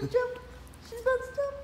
She's jump. She's about to jump.